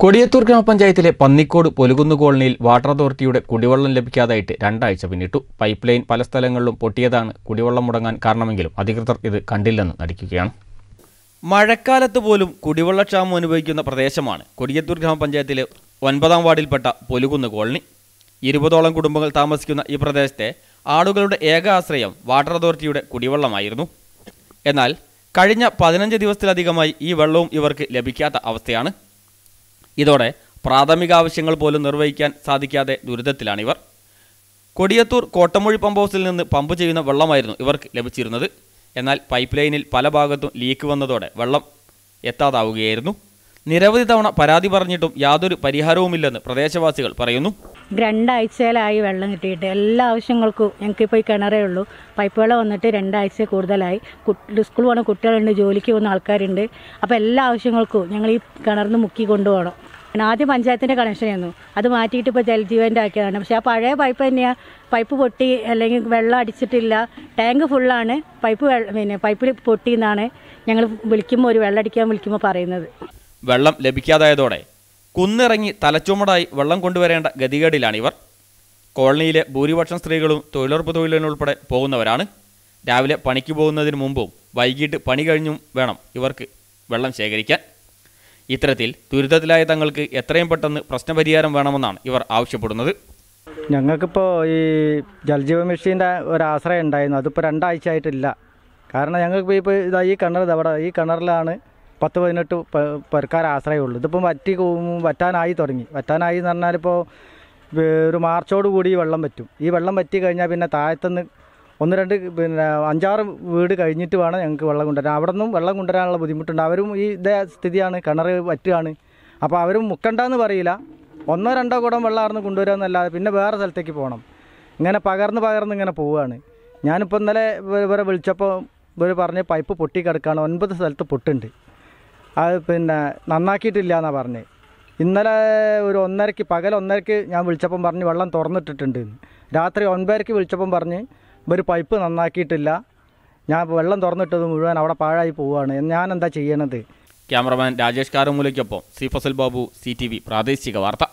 കൊടിയത്തൂർ ഗ്രാമപഞ്ചായത്തിലെ പന്നിക്കോട് പൊലുകുന്ന് കോളനിയിൽ വാട്ടർ അതോറിറ്റിയുടെ കുടിവെള്ളം ലഭിക്കാതായിട്ട് രണ്ടാഴ്ച പിന്നിട്ടു. പൈപ്പ് ലൈൻ പല സ്ഥലങ്ങളിലും പൊട്ടിയതാണ് കുടിവെള്ളം മുടങ്ങാൻ കാരണമെങ്കിലും അധികൃതർ ഇത് കണ്ടില്ലെന്ന് നടിക്കുകയാണ്. മഴക്കാലത്ത് പോലും കുടിവെള്ളക്ഷാമം അനുഭവിക്കുന്ന പ്രദേശമാണ് കൊടിയത്തൂർ ഗ്രാമപഞ്ചായത്തിലെ ഒൻപതാം വാർഡിൽപ്പെട്ട പൊലുകുന്ന് കോളനി. ഇരുപതോളം കുടുംബങ്ങൾ താമസിക്കുന്ന ഈ പ്രദേശത്തെ ആളുകളുടെ ഏക ആശ്രയം വാട്ടർ അതോറിറ്റിയുടെ കുടിവെള്ളമായിരുന്നു. എന്നാൽ കഴിഞ്ഞ പതിനഞ്ച് ദിവസത്തിലധികമായി ഈ വെള്ളവും ഇവർക്ക് ലഭിക്കാത്ത അവസ്ഥയാണ് ഇതോടെ പ്രാഥമിക ആവശ്യങ്ങൾ പോലും നിർവഹിക്കാൻ സാധിക്കാതെ ദുരിതത്തിലാണിവർ കൊടിയത്തൂർ കോട്ടമൊഴി പമ്പ് ഹൗസിൽ നിന്ന് പമ്പ് ചെയ്യുന്ന വെള്ളമായിരുന്നു ഇവർക്ക് ലഭിച്ചിരുന്നത്. എന്നാൽ പൈപ്പ് ലൈനിൽ പല ഭാഗത്തും ലീക്ക് വന്നതോടെ വെള്ളം എത്താതാവുകയായിരുന്നു. നിരവധി തവണ പരാതി പറഞ്ഞിട്ടും യാതൊരു പരിഹാരവുമില്ലെന്ന് പ്രദേശവാസികൾ പറയുന്നു. രണ്ടാഴ്ചയിലായി വെള്ളം കിട്ടിയിട്ട് എല്ലാ ആവശ്യങ്ങൾക്കും ഞങ്ങൾക്കിപ്പോൾ ഈ കിണറേ ഉള്ളൂ. പൈപ്പ് വെള്ളം വന്നിട്ട് രണ്ടാഴ്ച കൂടുതലായി. സ്കൂൾ പോകുന്ന കുട്ടികളുണ്ട് ജോലിക്ക് പോകുന്ന ആൾക്കാരുണ്ട്. അപ്പോൾ എല്ലാ ആവശ്യങ്ങൾക്കും ഞങ്ങൾ ഈ കിണറിന്ന് മുക്കി കൊണ്ടുപോകണം. ആദ്യം പഞ്ചായത്തിന്റെ കണക്ഷൻ ആയിരുന്നു. അത് മാറ്റിയിട്ട് ഇപ്പോൾ ജലജീവന്റെ ആക്കിയതാണ്. പക്ഷേ ആ പഴയ പൈപ്പ് തന്നെയാണ് പൈപ്പ് പൊട്ടി അല്ലെങ്കിൽ വെള്ളം അടിച്ചിട്ടില്ല. ടാങ്ക് ഫുള്ളാണ്. പൈപ്പ് പിന്നെ പൈപ്പിൽ പൊട്ടി എന്നാണ് ഞങ്ങൾ വിളിക്കുമ്പോൾ ഒരു വെള്ളം അടിക്കാൻ വിളിക്കുമ്പോൾ പറയുന്നത്. വെള്ളം ലഭിക്കാതായതോടെ കുന്നിറങ്ങി തലച്ചുമടായി വെള്ളം കൊണ്ടുവരേണ്ട ഗതികേടിലാണിവർ കോളനിയിലെ ഭൂരിപക്ഷം സ്ത്രീകളും തൊഴിലുറപ്പ് തൊഴിലിനുൾപ്പെടെ പോകുന്നവരാണ്. രാവിലെ പണിക്ക് പോകുന്നതിന് മുമ്പും വൈകിട്ട് പണി കഴിഞ്ഞും വേണം ഇവർക്ക് വെള്ളം ശേഖരിക്കാൻ. ഇത്തരത്തിൽ ദുരിതത്തിലായ തങ്ങൾക്ക് എത്രയും പെട്ടെന്ന് പ്രശ്നപരിഹാരം വേണമെന്നാണ് ഇവർ ആവശ്യപ്പെടുന്നത്. ഞങ്ങൾക്കിപ്പോൾ ഈ ജൽജീവ മിഷീന്റെ ഒരാശ്രയം ഉണ്ടായിരുന്നു. അതിപ്പോൾ രണ്ടാഴ്ച ആയിട്ടില്ല കാരണം ഞങ്ങൾക്ക് ഇപ്പോൾ ഇതാ ഈ കിണർ അവിടെ ഈ കിണറിലാണ് പത്ത് പതിനെട്ട് പേർക്കാർ ആശ്രയമുള്ളൂ. ഇതിപ്പം വറ്റി വറ്റാനായി തുടങ്ങി. വറ്റാനായി എന്ന് പറഞ്ഞാൽ ഇപ്പോൾ ഒരു മാർച്ചോട് കൂടി ഈ വെള്ളം പറ്റും ഈ വെള്ളം പറ്റി കഴിഞ്ഞാൽ പിന്നെ താഴത്തുനിന്ന് ഒന്ന് രണ്ട് പിന്നെ അഞ്ചാറ് വീട് കഴിഞ്ഞിട്ട് വേണം ഞങ്ങൾക്ക് വെള്ളം കൊണ്ടുവരാൻ. അവിടെ നിന്നും വെള്ളം കൊണ്ടുവരാനുള്ള ബുദ്ധിമുട്ടുണ്ട്. അവരും ഈ ഇതേ സ്ഥിതിയാണ്. കിണർ വറ്റുകയാണ്. അപ്പോൾ അവരും മുക്കണ്ടെന്ന് പറയില്ല. ഒന്നോ രണ്ടോ കുടം വെള്ളം ആർന്ന് കൊണ്ടുവരാമെന്നല്ലാതെ പിന്നെ വേറെ സ്ഥലത്തേക്ക് പോകണം. ഇങ്ങനെ പകർന്ന് പകർന്ന് ഇങ്ങനെ പോവുകയാണ്. ഞാനിപ്പോൾ ഇന്നലെ ഇവ- ഇവരെ വിളിച്ചപ്പോൾ ഇവർ പറഞ്ഞ് പൈപ്പ് പൊട്ടി കിടക്കുകയാണ് ഒൻപത് സ്ഥലത്ത് പൊട്ടുണ്ട്. അത് പിന്നെ നന്നാക്കിയിട്ടില്ല എന്നാണ് പറഞ്ഞത് ഇന്നലെ ഒരു ഒന്നരക്ക് പകൽ ഒന്നരക്ക് ഞാൻ വിളിച്ചപ്പം പറഞ്ഞ് വെള്ളം തുറന്നിട്ടിട്ടുണ്ട്. രാത്രി ഒൻപതരയ്ക്ക് വിളിച്ചപ്പം പറഞ്ഞ് ഒരു പൈപ്പ് നന്നാക്കിയിട്ടില്ല. ഞാൻ വെള്ളം തുറന്നിട്ടത് മുഴുവൻ അവിടെ പാഴായി പോവുകയാണ്. ഞാൻ എന്താ ചെയ്യണത്? ക്യാമറമാൻ രാജേഷ് കാരമൂലയ്ക്കൊപ്പം സി ഫസൽ ബാബു സി പ്രാദേശിക വാർത്ത.